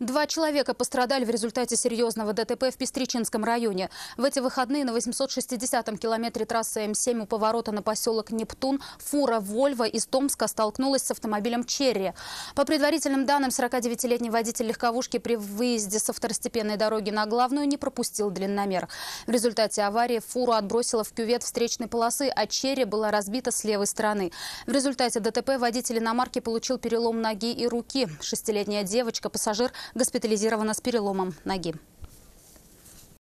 Два человека пострадали в результате серьезного ДТП в Пестричинском районе. В эти выходные на 860-м километре трассы М7 у поворота на поселок Нептун фура «Вольво» из Томска столкнулась с автомобилем «Черри». По предварительным данным, 49-летний водитель легковушки при выезде со второстепенной дороги на главную не пропустил длинномер. В результате аварии фуру отбросила в кювет встречной полосы, а «Черри» была разбита с левой стороны. В результате ДТП водитель иномарки получил перелом ноги и руки. Шестилетняя девочка, пассажир, госпитализирована с переломом ноги.